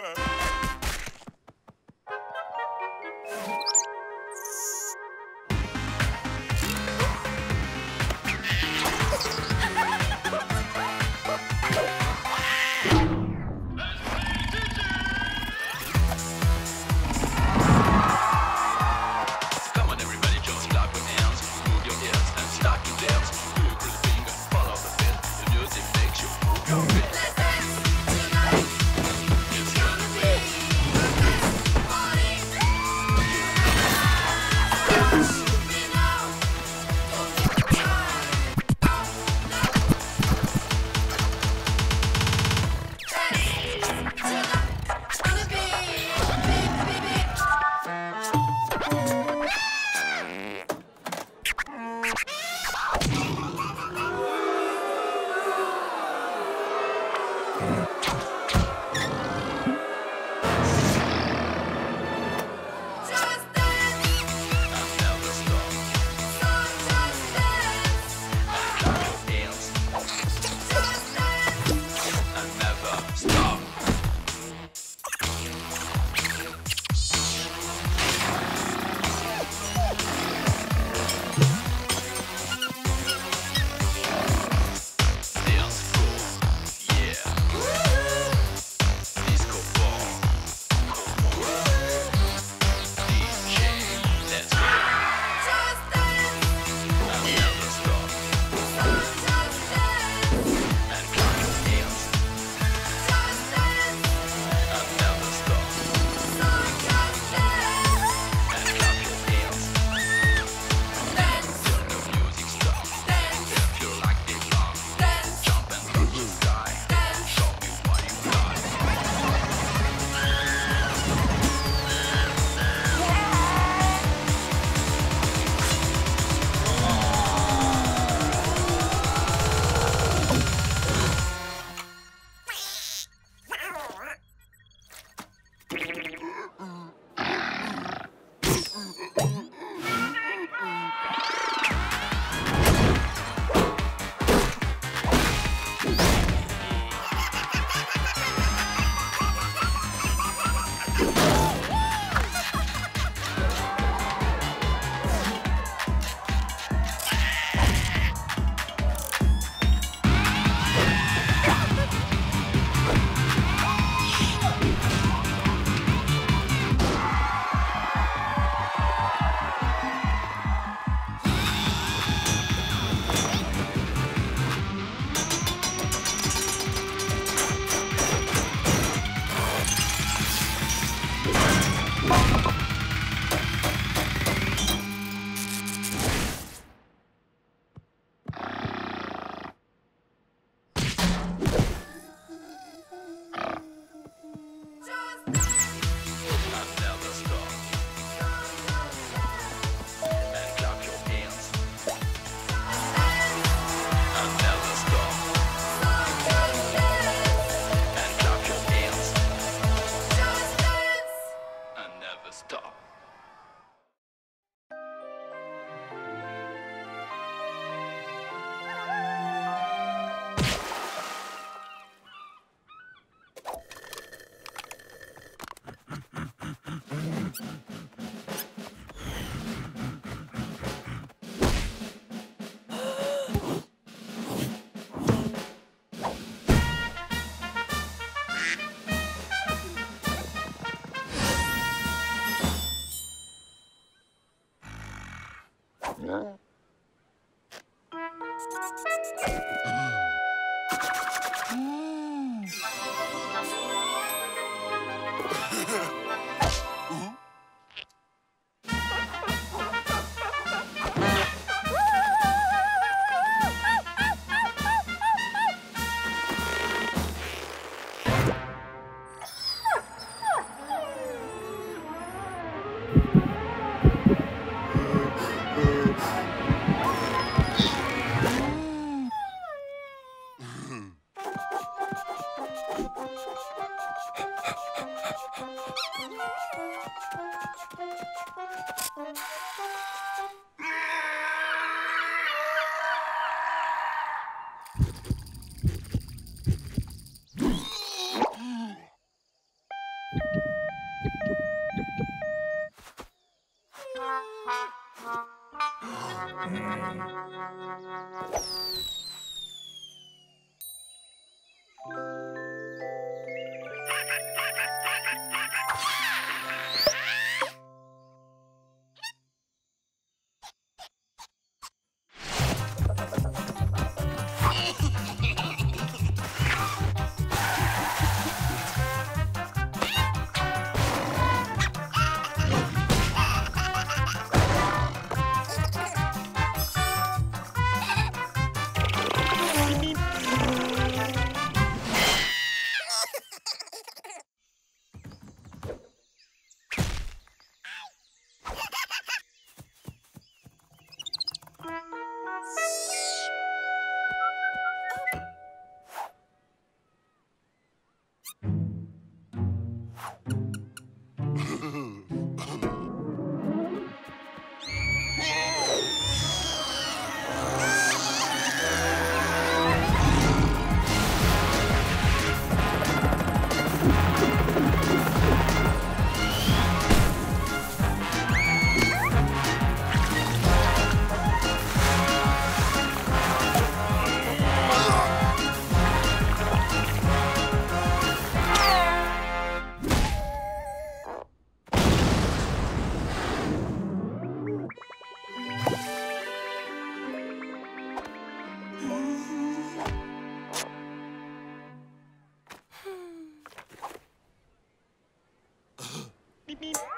Come Mm-hmm. beep, beep.